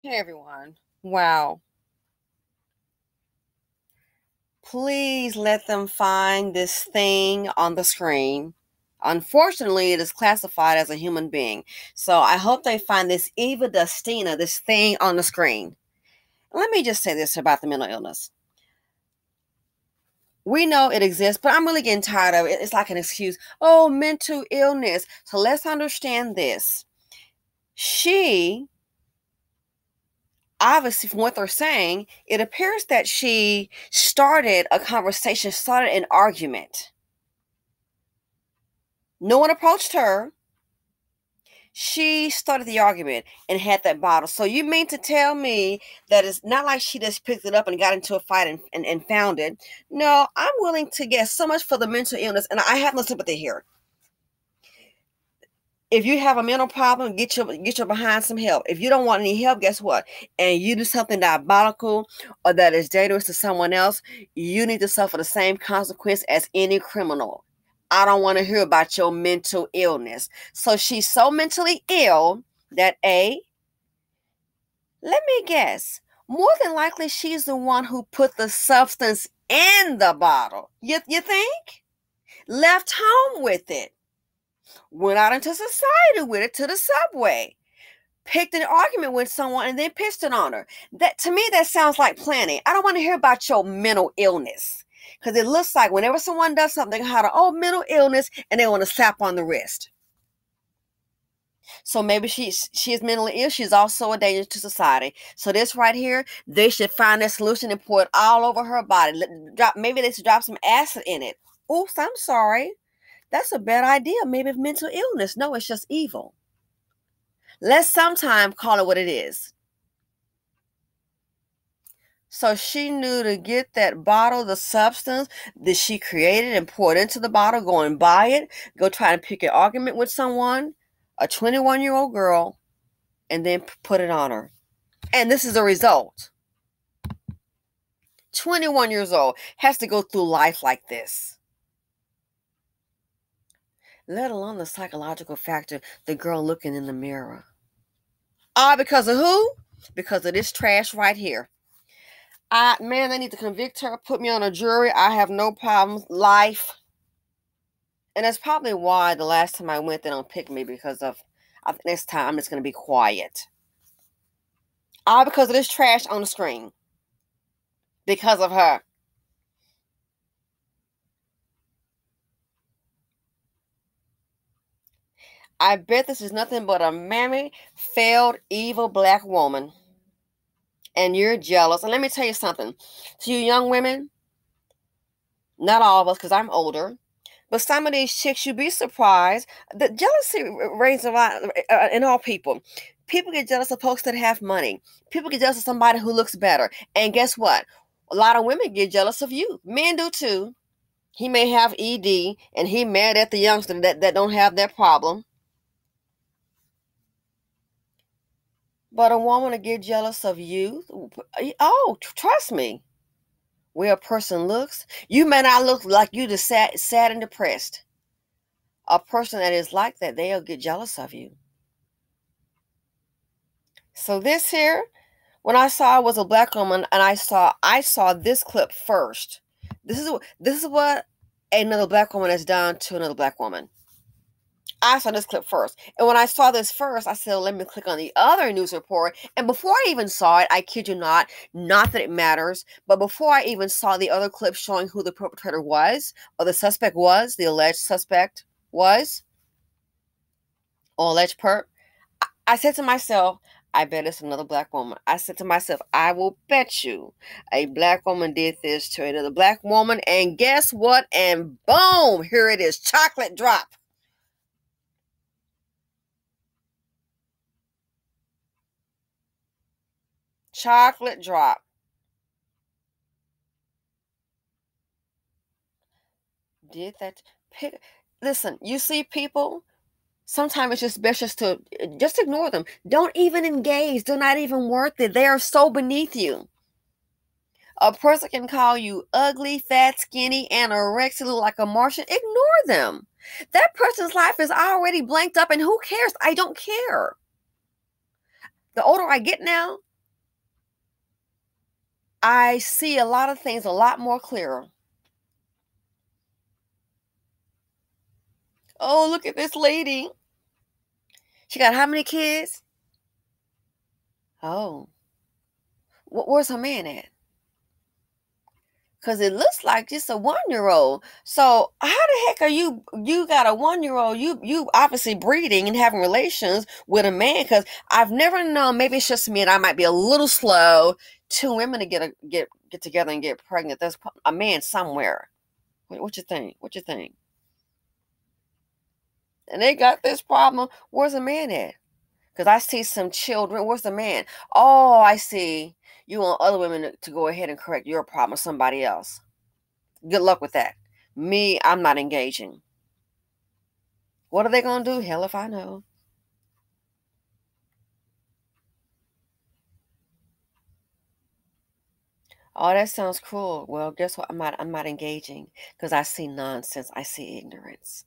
Hey everyone. Wow. Please let them find this thing on the screen. Unfortunately, it is classified as a human being. So I hope they find this Eva Dustina, this thing on the screen. Let me just say this about the mental illness. We know it exists, but I'm really getting tired of it. It's like an excuse. Oh, mental illness. So let's understand this. She obviously from what they're saying, it appears that she started a conversation, started an argument. No one approached her. She started the argument and had that bottle. So you mean to tell me that it's not like she just picked it up and got into a fight and, and, and found it? No, I'm willing to get so much for the mental illness, and I have no sympathy here if you have a mental problem, get your get your behind some help. If you don't want any help, guess what? And you do something diabolical or that is dangerous to someone else, you need to suffer the same consequence as any criminal. I don't want to hear about your mental illness. So she's so mentally ill that A, let me guess, more than likely she's the one who put the substance in the bottle. You, you think? Left home with it went out into society with it to the subway, picked an argument with someone, and then pissed it on her. That to me, that sounds like planning. I don't want to hear about your mental illness because it looks like whenever someone does something, how to oh mental illness, and they want to slap on the wrist. So maybe she's she is mentally ill. She's also a danger to society. So this right here, they should find a solution and pour it all over her body. Drop maybe they should drop some acid in it. Oops, I'm sorry. That's a bad idea. Maybe mental illness. No, it's just evil. Let's sometime call it what it is. So she knew to get that bottle, the substance that she created and poured into the bottle, go and buy it, go try to pick an argument with someone, a 21 year old girl, and then put it on her. And this is a result. 21 years old has to go through life like this let alone the psychological factor, the girl looking in the mirror. All because of who? Because of this trash right here. I man, they need to convict her, put me on a jury. I have no problems. Life. And that's probably why the last time I went, they don't pick me because of I think next time I'm just gonna be quiet. All because of this trash on the screen. Because of her. I bet this is nothing but a mammy, failed, evil black woman. And you're jealous. And let me tell you something to you young women, not all of us, because I'm older, but some of these chicks, you'd be surprised. The jealousy reigns a lot uh, in all people. People get jealous of folks that have money. People get jealous of somebody who looks better. And guess what? A lot of women get jealous of you. Men do too. He may have ED and he mad at the youngster that, that don't have that problem. But a woman to get jealous of you, oh, trust me. Where a person looks, you may not look like you just sad, sad and depressed. A person that is like that, they'll get jealous of you. So this here, when I saw I was a black woman and I saw I saw this clip first. This is this is what another black woman has done to another black woman. I saw this clip first. And when I saw this first, I said, let me click on the other news report. And before I even saw it, I kid you not, not that it matters, but before I even saw the other clip showing who the perpetrator was, or the suspect was, the alleged suspect was, or alleged perp, I said to myself, I bet it's another black woman. I said to myself, I will bet you a black woman did this to another black woman. And guess what? And boom, here it is chocolate drop. Chocolate drop. Did that pick? Listen, you see people. Sometimes it's just best just to just ignore them. Don't even engage. They're not even worth it. They are so beneath you. A person can call you ugly, fat, skinny, anorexic, like a Martian. Ignore them. That person's life is already blanked up, and who cares? I don't care. The older I get now, I see a lot of things a lot more clearer. Oh, look at this lady. She got how many kids? Oh. Where's her man at? Cause it looks like just a one year old. So how the heck are you? You got a one year old. You you obviously breeding and having relations with a man. Cause I've never known. Maybe it's just me, and I might be a little slow. Two women to get a get get together and get pregnant. There's a man somewhere. What, what you think? What you think? And they got this problem. Where's the man at? Because I see some children. Where's the man? Oh, I see. You want other women to go ahead and correct your problem with somebody else. Good luck with that. Me, I'm not engaging. What are they going to do? Hell if I know. Oh, that sounds cruel. Well, guess what? I'm not I'm not engaging because I see nonsense. I see ignorance.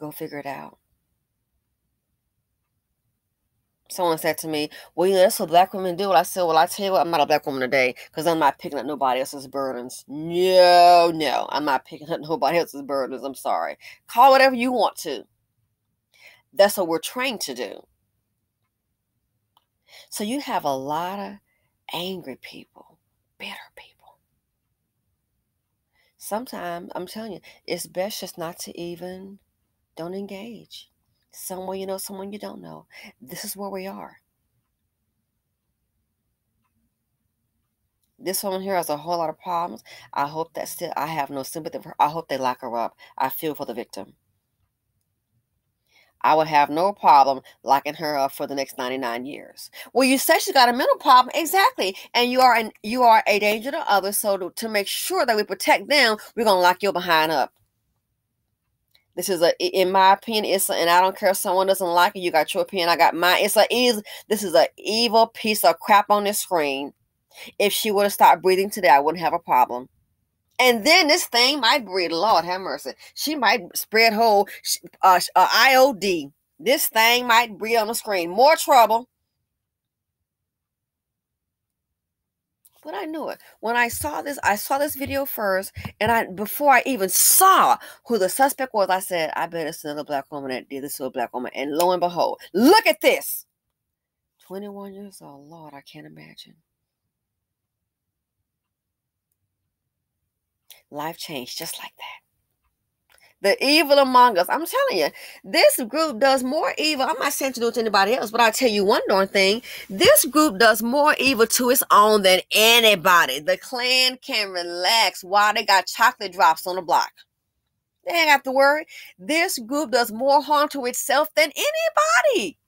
Go figure it out someone said to me, Well, yeah, that's what black women do. I said, Well, I tell you what, I'm not a black woman today because I'm not picking up nobody else's burdens. No, no, I'm not picking up nobody else's burdens. I'm sorry. Call whatever you want to. That's what we're trained to do. So you have a lot of angry people, bitter people. Sometimes, I'm telling you, it's best just not to even, don't engage someone you know, someone you don't know. This is where we are. This woman here has a whole lot of problems. I hope that still I have no sympathy for her. I hope they lock her up. I feel for the victim. I would have no problem locking her up for the next 99 years. Well, you said she's got a mental problem. Exactly. And you are an, you are a danger to others. So to, to make sure that we protect them, we're gonna lock you behind up. This is a, in my opinion, it's a, and I don't care if someone doesn't like it. You got your opinion, I got mine. It's a is this is an evil piece of crap on this screen. If she would have stopped breathing today, I wouldn't have a problem. And then this thing might breed. Lord have mercy. She might spread whole uh, uh, IOD. This thing might breed on the screen. More trouble. But I knew it. When I saw this, I saw this video first, and I before I even saw who the suspect was, I said, I bet it's another black woman that did this to a black woman. And lo and behold, look at this. 21 years old. Lord, I can't imagine. Life changed just like that the evil among us. I'm telling you, this group does more evil. I'm not saying to do it to anybody else, but I'll tell you one darn thing. This group does more evil to its own than anybody. The Klan can relax while they got chocolate drops on the block. They ain't got to worry. This group does more harm to itself than anybody.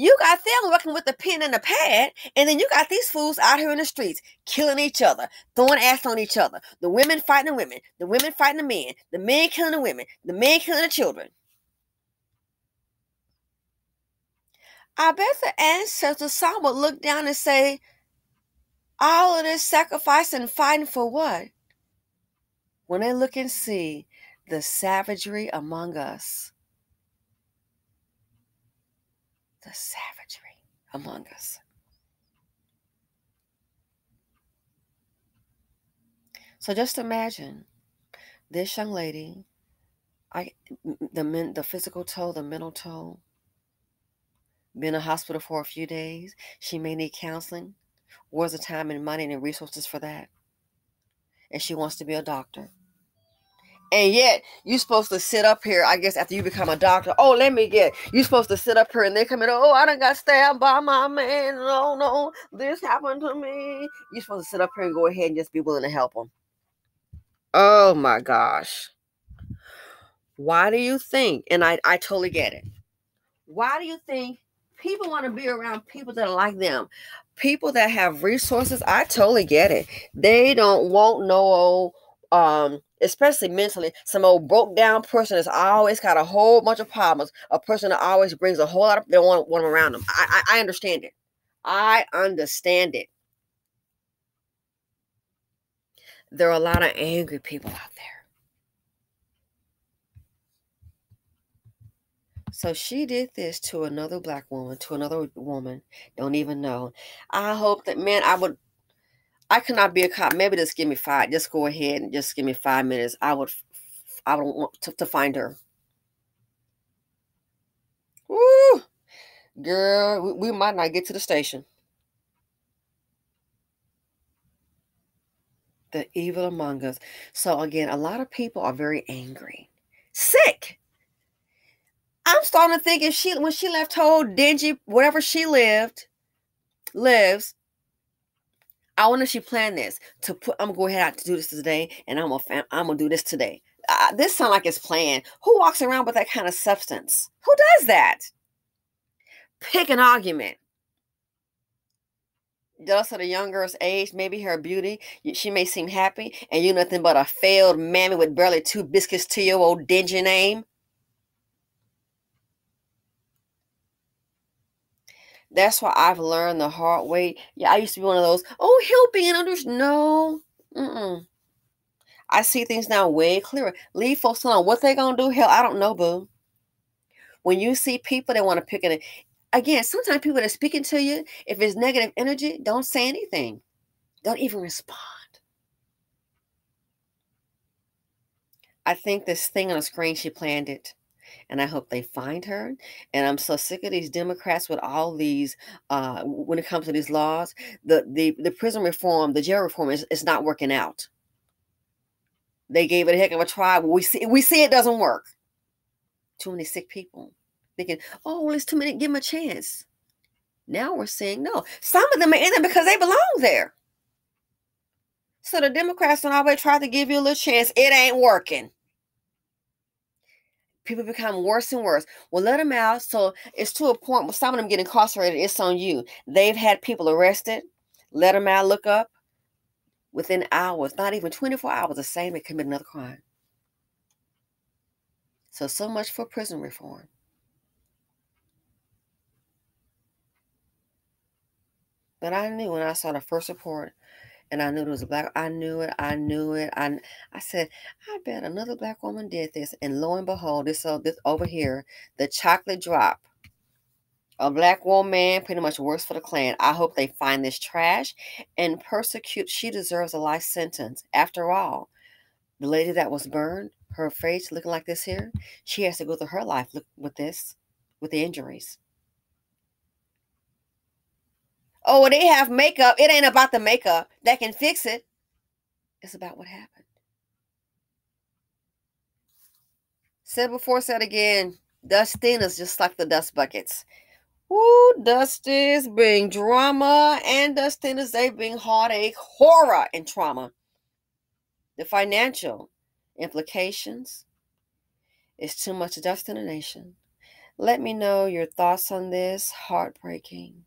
You got them working with the pen and the pad, and then you got these fools out here in the streets killing each other, throwing ass on each other. The women fighting the women, the women fighting the men, the men killing the women, the men killing the children. I bet the ancestors some would look down and say, all of this sacrifice and fighting for what? When they look and see the savagery among us the savagery among us. So just imagine this young lady, I the men, the physical toll, the mental toll, been in a hospital for a few days. She may need counseling. Where's the time and money and resources for that? And she wants to be a doctor. And yet, you're supposed to sit up here, I guess, after you become a doctor. Oh, let me get. You're supposed to sit up here and they come in. Oh, I done got stabbed by my man. No, no, this happened to me. You're supposed to sit up here and go ahead and just be willing to help them. Oh my gosh. Why do you think, and I, I totally get it. Why do you think people want to be around people that are like them? People that have resources, I totally get it. They don't want no old um especially mentally, some old broke down person that's always got a whole bunch of problems, a person that always brings a whole lot of they want, them around them. I, I, I understand it. I understand it. There are a lot of angry people out there. So she did this to another black woman, to another woman, don't even know. I hope that, man, I would, I cannot be a cop. Maybe just give me five, just go ahead and just give me five minutes. I would, I would want to, to find her. Woo! Girl, we, we might not get to the station. The evil among us. So again, a lot of people are very angry, sick. I'm starting to think if she, when she left whole dingy, whatever she lived, lives, I wonder if she planned this to put. I'm gonna go ahead out to do this today, and I'm gonna I'm gonna do this today. Uh, this sound like it's planned. Who walks around with that kind of substance? Who does that? Pick an argument. Just at a young girl's age, maybe her beauty, she may seem happy, and you nothing but a failed mammy with barely two biscuits to your old dingy name. That's why I've learned the hard way. Yeah, I used to be one of those, oh, helping and others. No. Mm-mm. I see things now way clearer. Leave folks alone. What they gonna do? Hell, I don't know, boo. When you see people that want to pick it, again, sometimes people that are speaking to you, if it's negative energy, don't say anything. Don't even respond. I think this thing on the screen, she planned it and I hope they find her. And I'm so sick of these Democrats with all these. Uh, when it comes to these laws, the the the prison reform, the jail reform is, not working out. They gave it a heck of a try. We see we see it doesn't work. Too many sick people thinking, oh, well, it's too many. Give them a chance. Now we're saying no. Some of them are in there because they belong there. So the Democrats don't always try to give you a little chance. It ain't working people become worse and worse. Well, let them out. So it's to a point where some of them get incarcerated. It's on you. They've had people arrested. Let them out. Look up. Within hours, not even 24 hours, the same they commit another crime. So, so much for prison reform. But I knew when I saw the first report and I knew it was a black. I knew it. I knew it. I I said, I bet another black woman did this, and lo and behold, this so this over here, the chocolate drop. A black woman, pretty much works for the Klan. I hope they find this trash and persecute. She deserves a life sentence. After all, the lady that was burned, her face looking like this here, she has to go through her life look, with this, with the injuries. Oh, they have makeup. It ain't about the makeup that can fix it. It's about what happened. Said before, said again. Dustin is just like the dust buckets. Ooh, Dusty's being drama, and Dustin is they being heartache, horror, and trauma. The financial implications is too much dust in a nation. Let me know your thoughts on this. Heartbreaking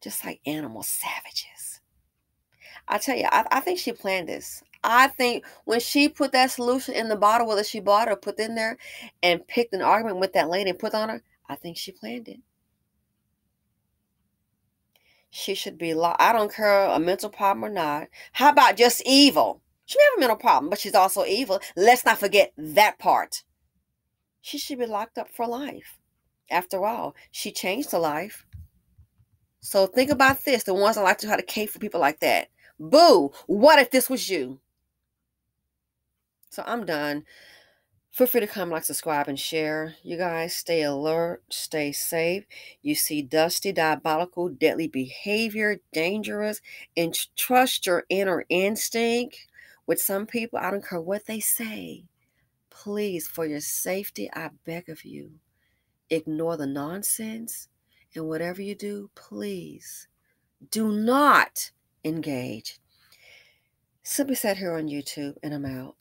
just like animal savages. I tell you, I, I think she planned this. I think when she put that solution in the bottle, whether she bought it or put in there, and picked an argument with that lady and put on her, I think she planned it. She should be locked. I don't care a mental problem or not. How about just evil? She may have a mental problem, but she's also evil. Let's not forget that part. She should be locked up for life. After all, she changed her life. So think about this the ones that like to try to cape for people like that. Boo, what if this was you? So I'm done. Feel free to come, like, subscribe, and share. You guys stay alert, stay safe. You see dusty, diabolical, deadly behavior, dangerous, and trust your inner instinct. With some people, I don't care what they say. Please, for your safety, I beg of you, ignore the nonsense and whatever you do, please do not engage. Simply Said here on YouTube, and I'm out.